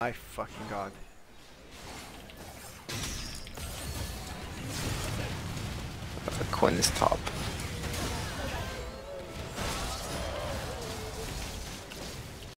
My fucking god. Uh, Quinn is top.